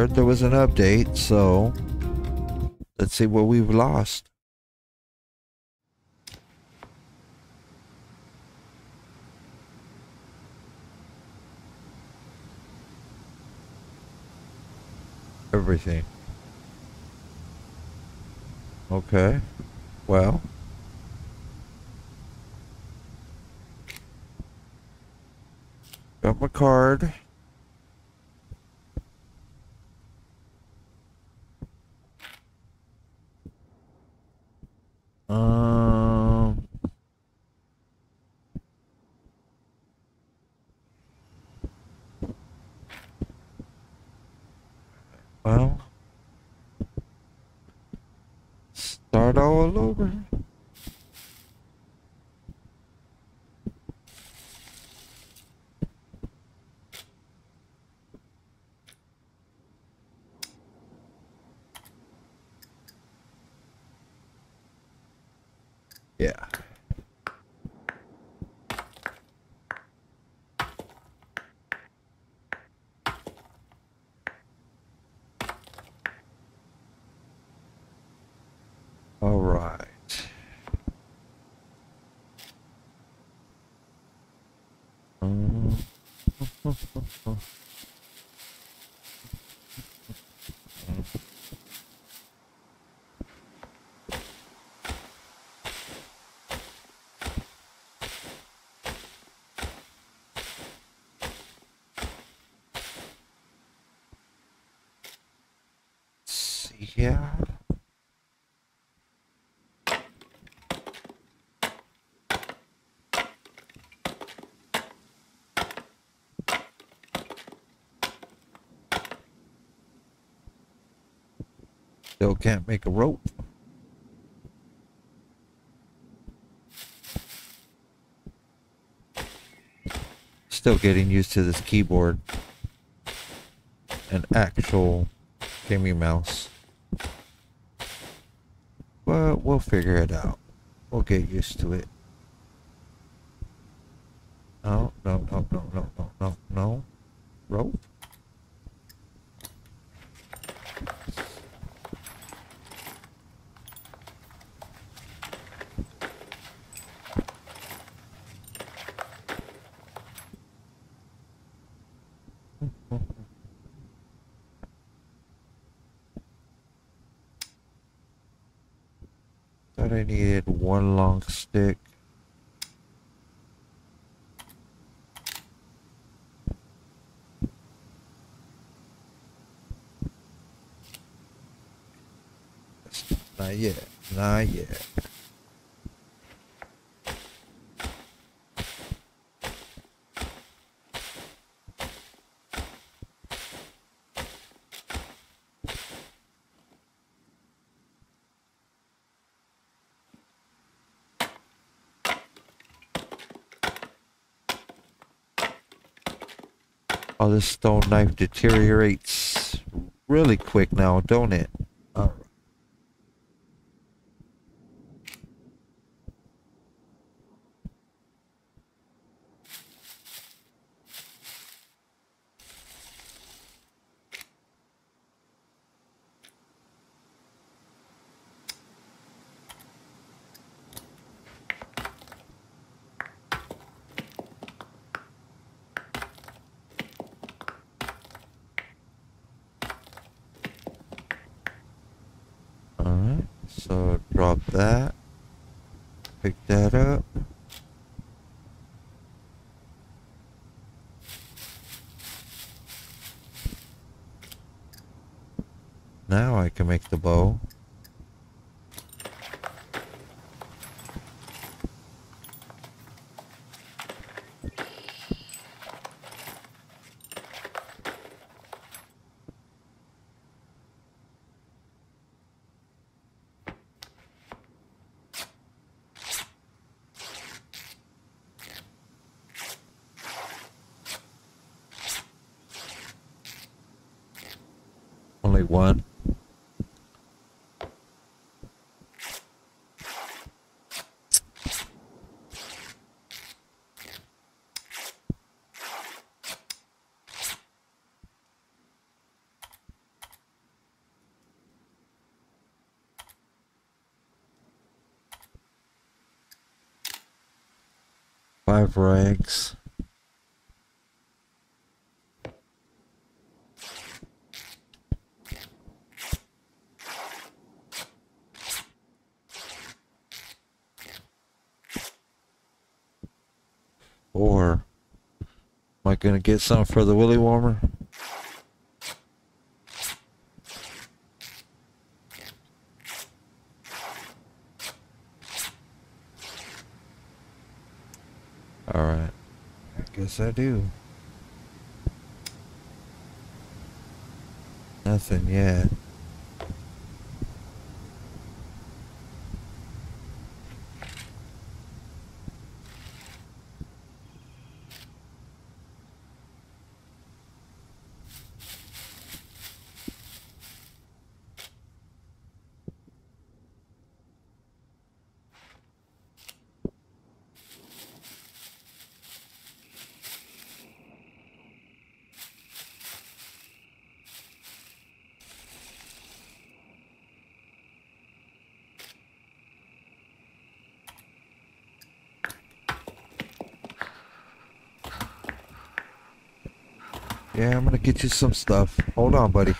heard there was an update, so let's see what we've lost. Everything. Okay. Well. Got my card. Um. Well. Start all over. Yeah. All right see here. Still can't make a rope. Still getting used to this keyboard. An actual gaming mouse. But we'll figure it out. We'll get used to it. No, no, no, no, no. Rope. Thought I needed one long stick. Not yet. Not yet. Oh, this stone knife deteriorates really quick now, don't it? So drop that. Pick that up. Now I can make the bow. Only one. Five rags. Or am I gonna get some for the willy warmer? Guess I do. Nothing yet. Yeah, I'm gonna get you some stuff. Hold on, buddy.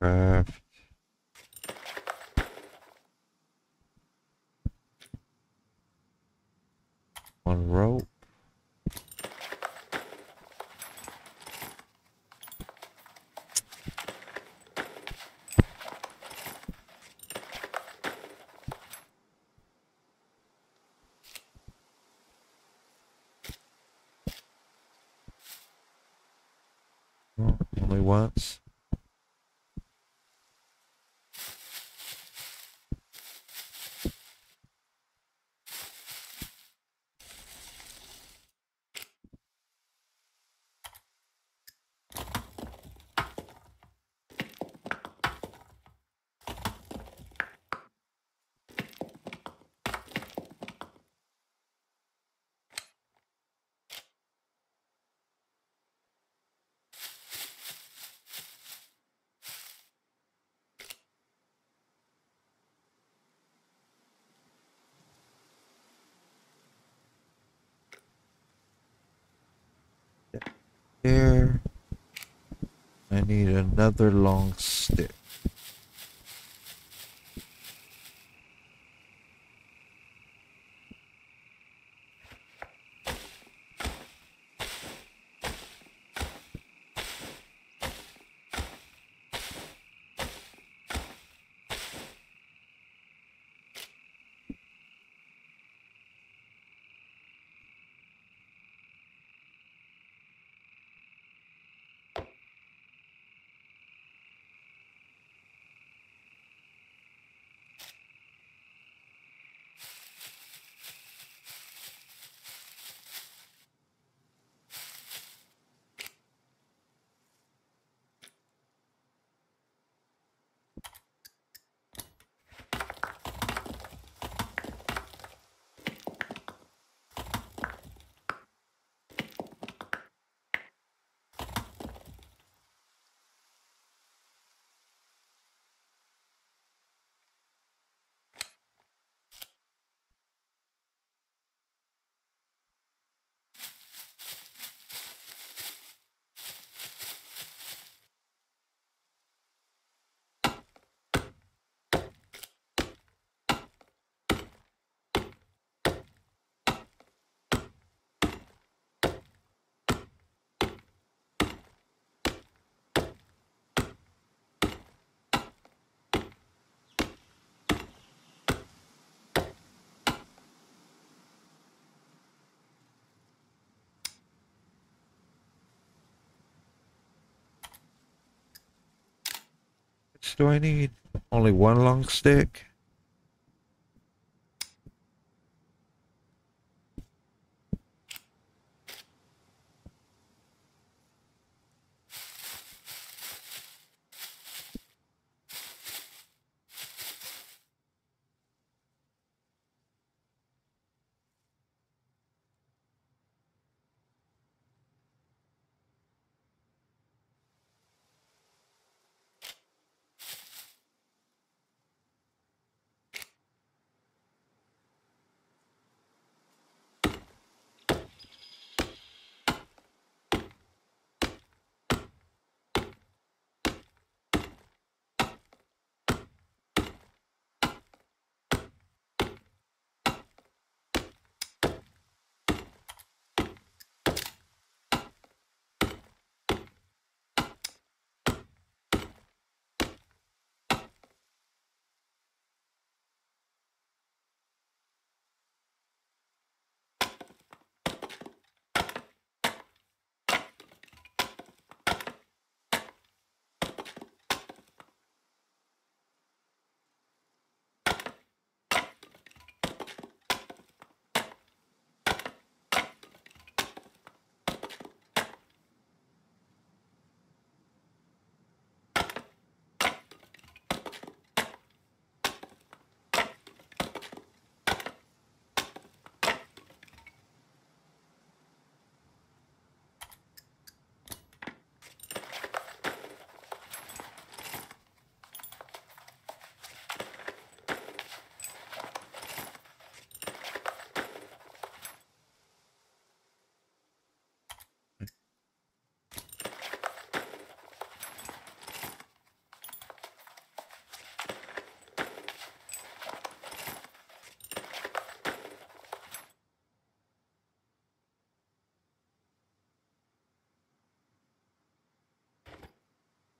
Craft. One rope. Only once. There. I need another long stick. Do I need? Only one long stick?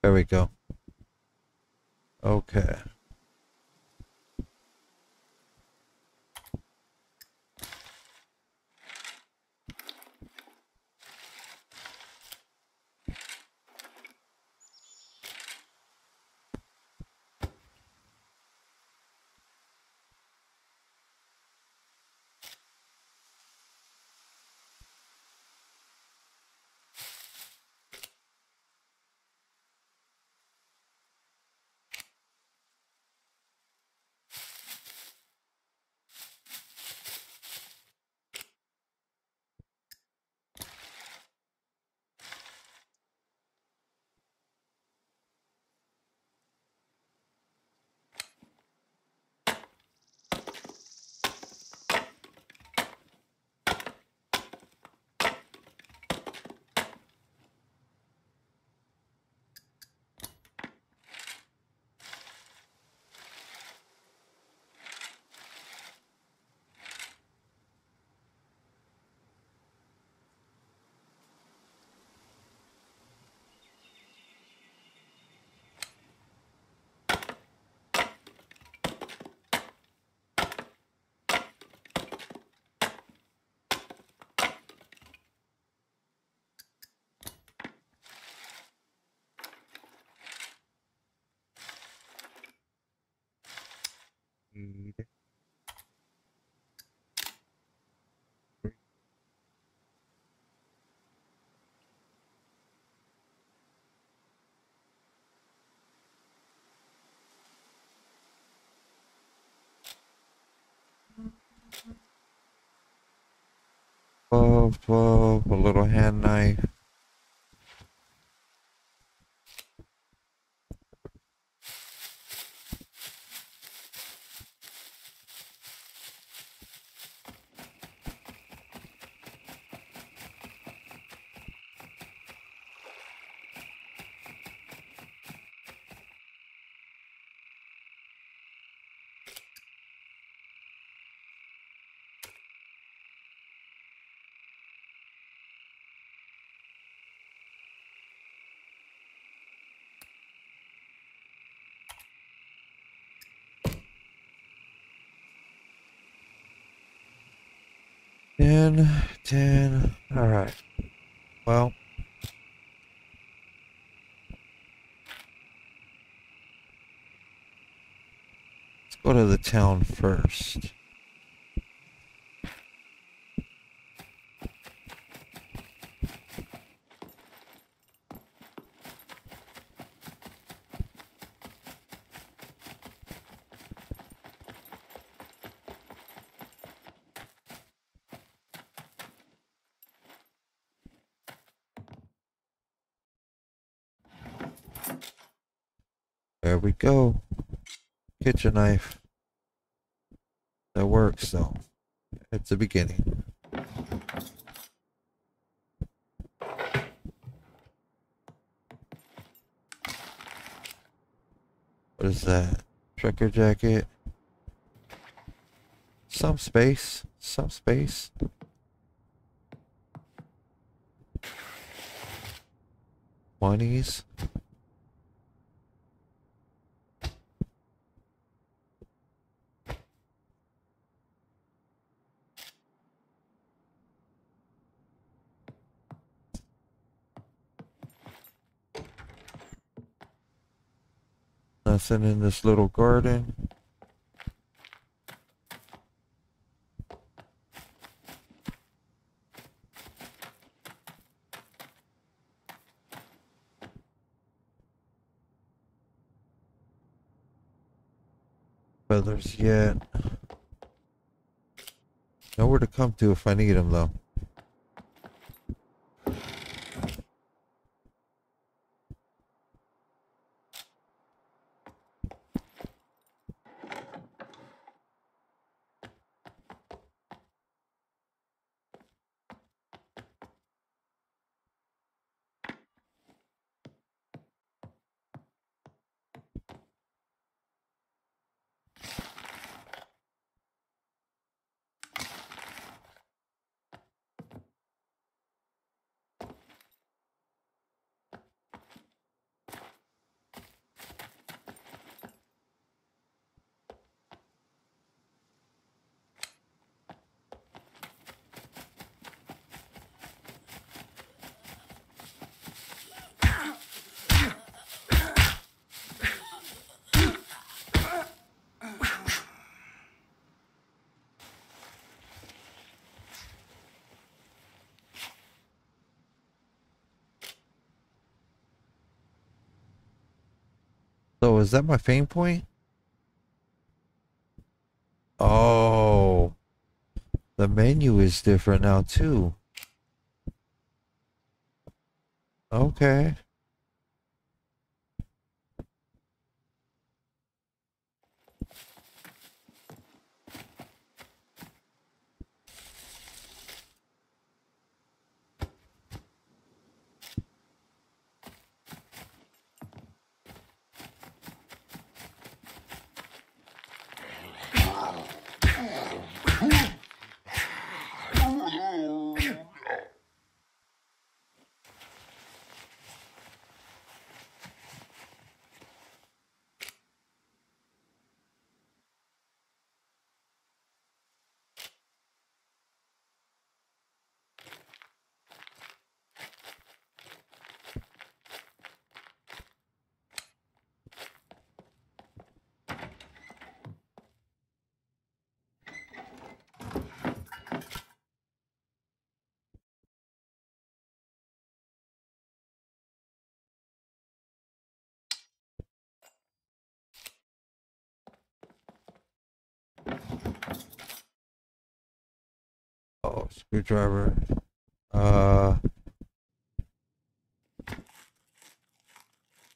There we go. Okay. Need Twelve, twelve, a little hand knife. Ten, ten. All right. Well. go to the town first. There we go. Kitchen knife. That works though. It's the beginning. What is that? Trucker jacket. Some space. Some space. Monies. Nothing in this little garden. Feathers yet. Nowhere to come to if I need them though. So is that my fame point? Oh. The menu is different now too. Okay. Oh, screwdriver. Uh.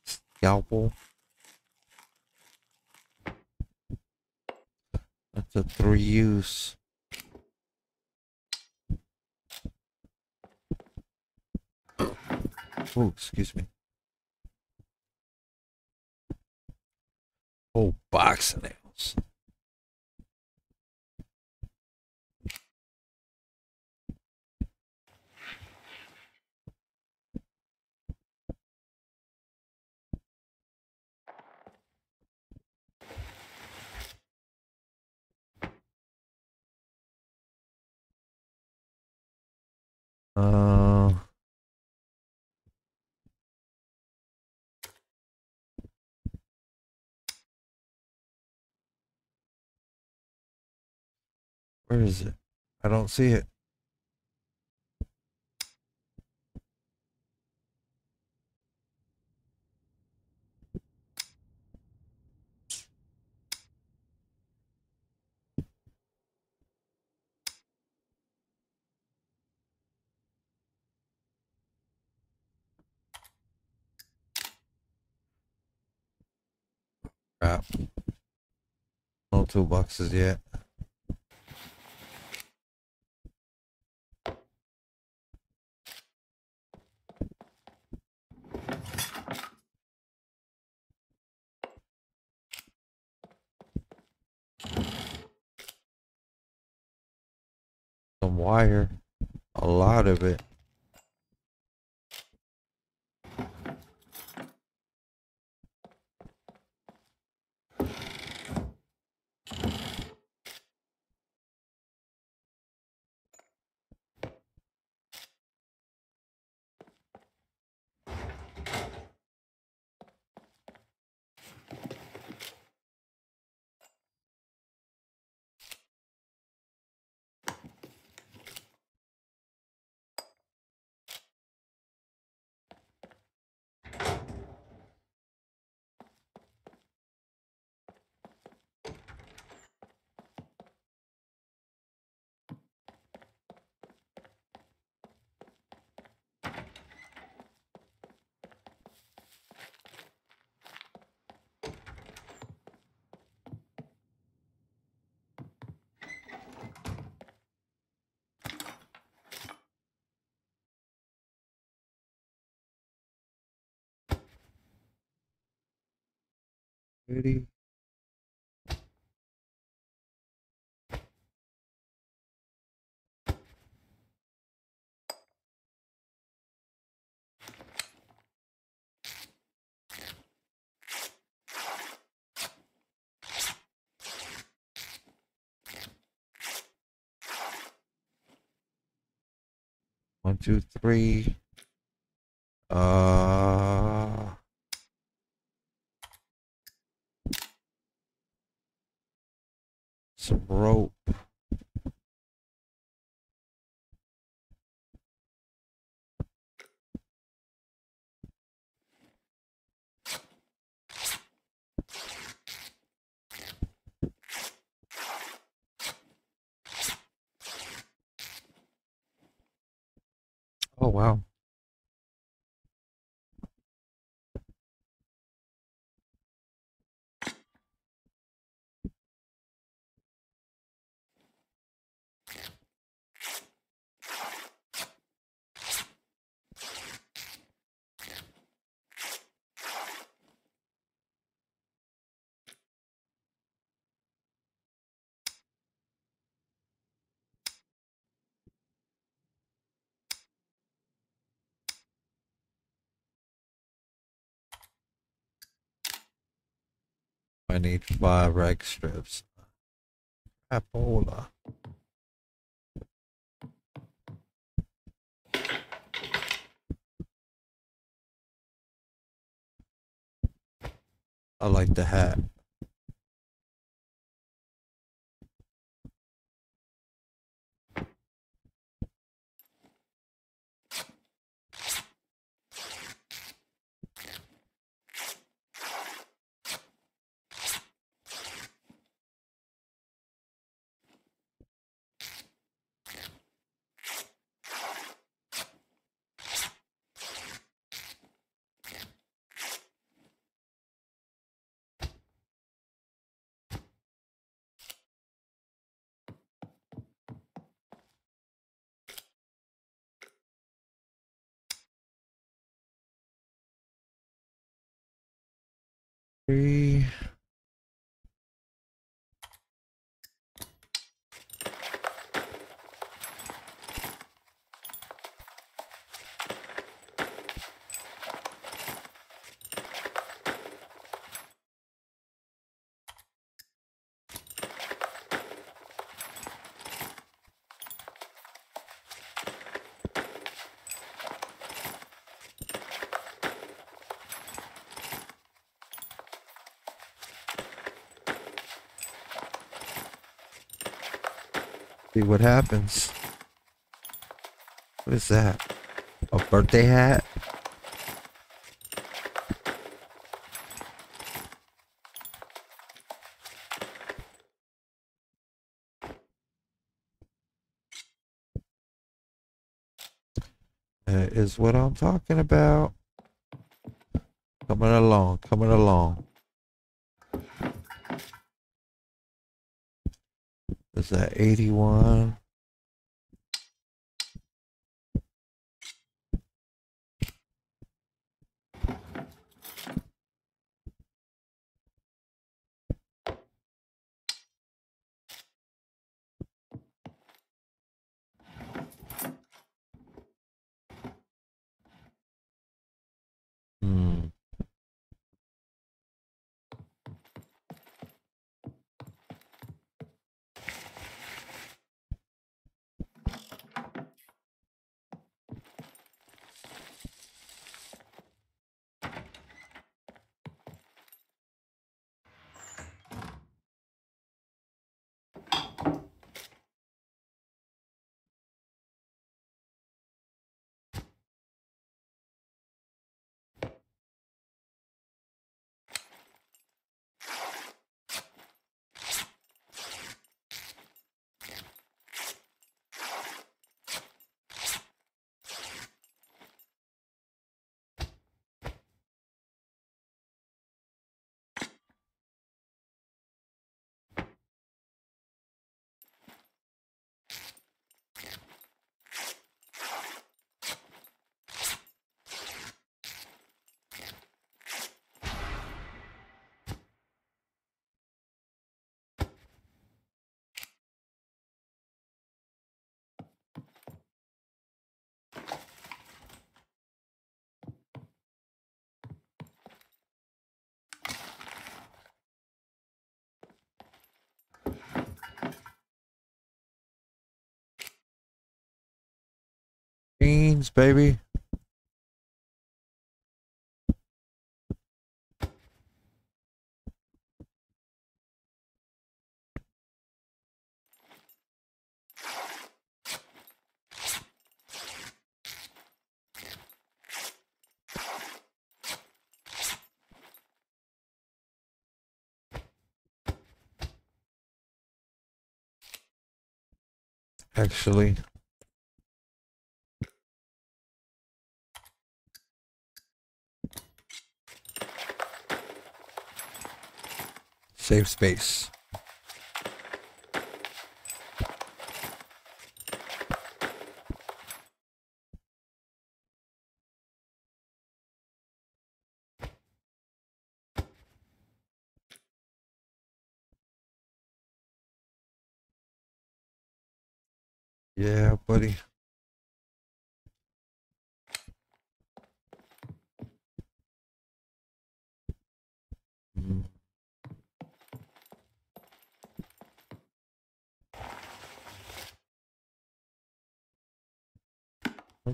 Scalpel. That's a three use. Oh, excuse me. Oh, box of nails. Uh, where is it? I don't see it. Crap. No toolboxes yet. Some wire. A lot of it. Ready? One, two, three. Uh, some rope. Oh wow. I need five rag strips. Crapola. I like the hat. Three. What happens. What is that? A birthday hat? That is what I'm talking about. Coming along, coming along. Is that 81? Hmm. Beans, baby. Actually, save space. Yeah, buddy.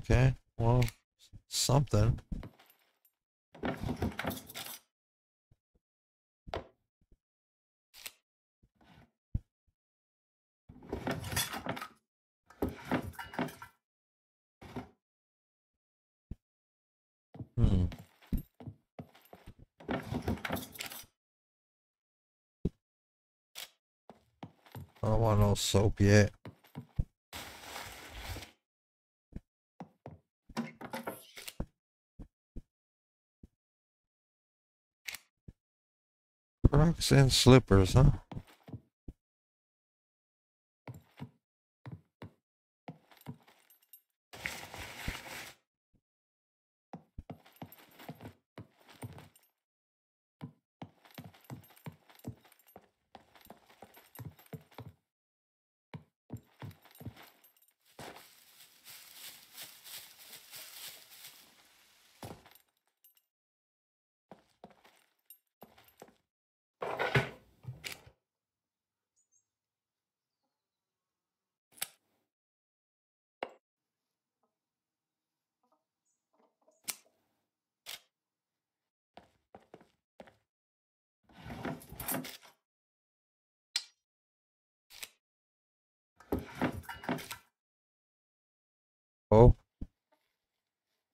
Okay, well, something. Hmm. I don't want no soap yet. Crocs and slippers, huh?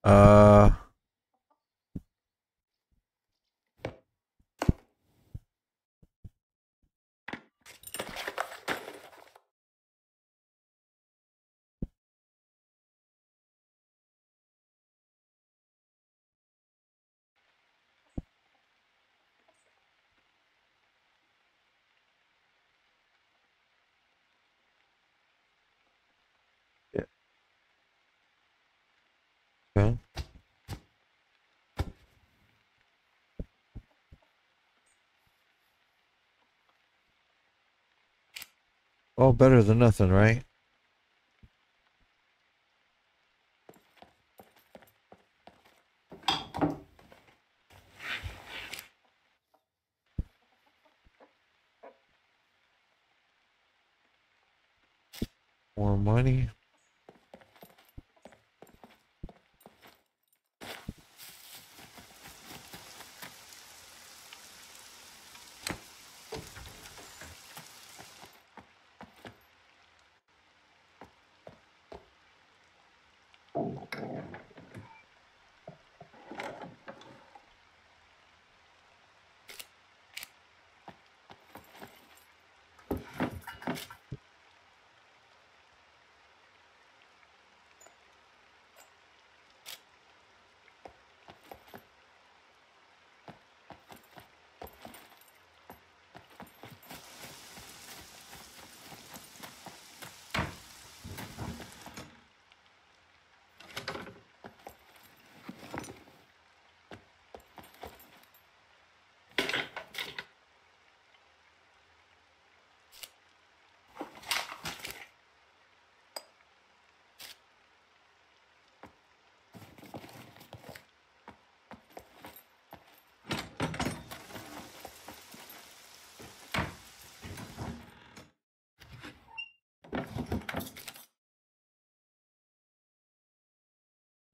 Uh. Yeah. Okay. Oh, better than nothing, right? More money.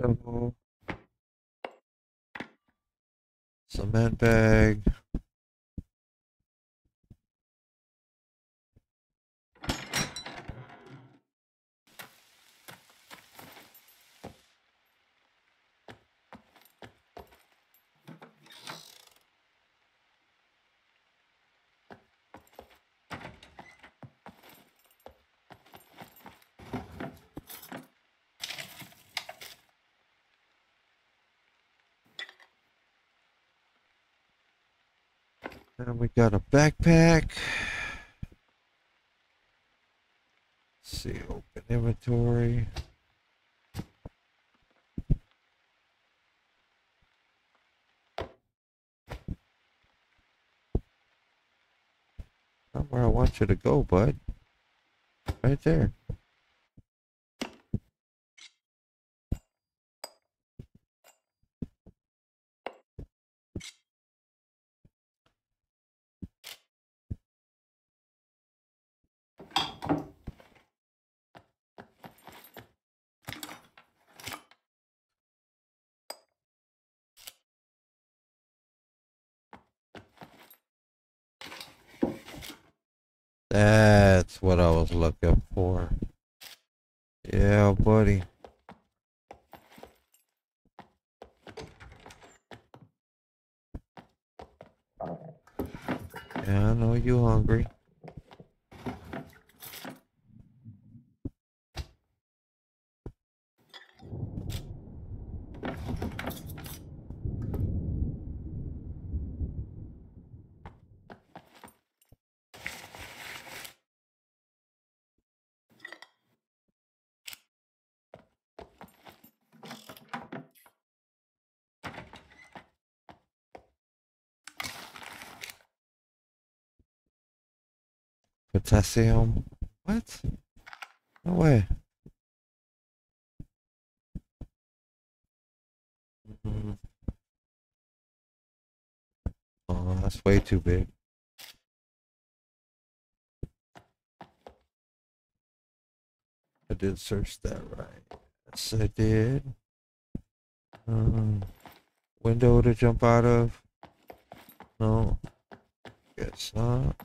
So, cement bag. And we got a backpack. Let's see, open inventory. Not where I want you to go, bud. Right there. That's what I was looking for. Yeah, buddy. Yeah, I know you hungry. Potassium. What? No way. Oh, that's way too big. I did search that right. Yes, I did. Um, window to jump out of? No. Guess not.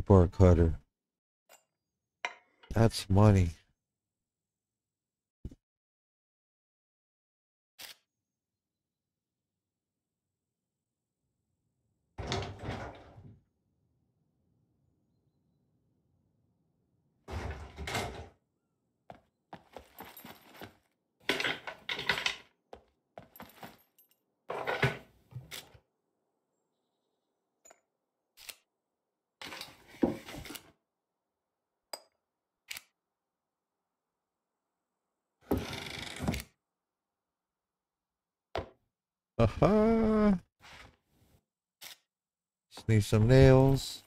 Bar cutter. That's money. Some nails.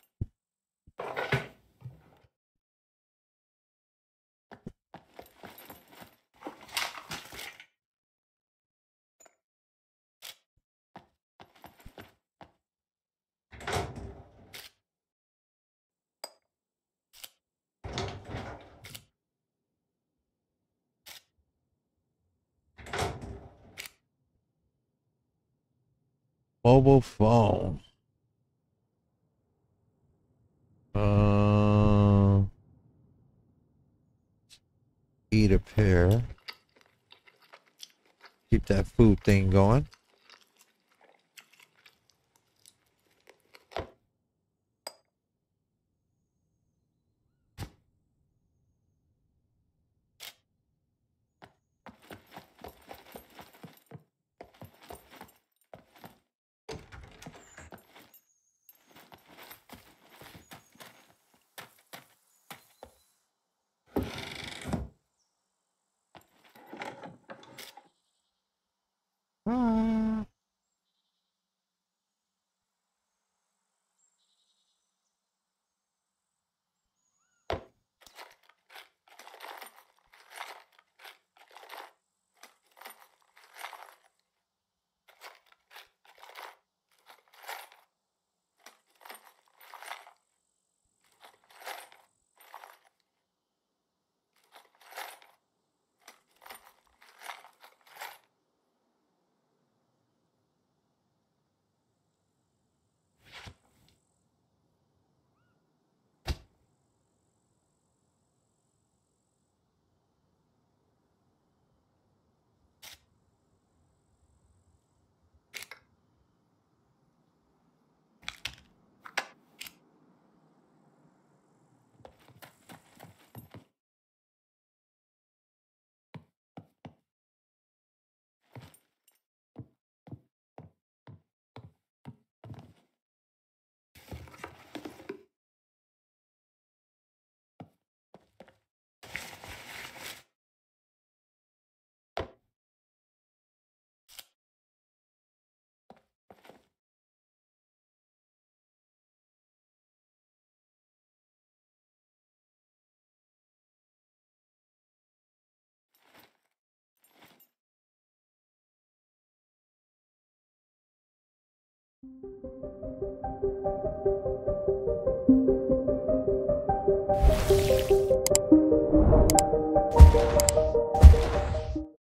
Mobile phone. Uh, eat a pear. Keep that food thing going. Thank you.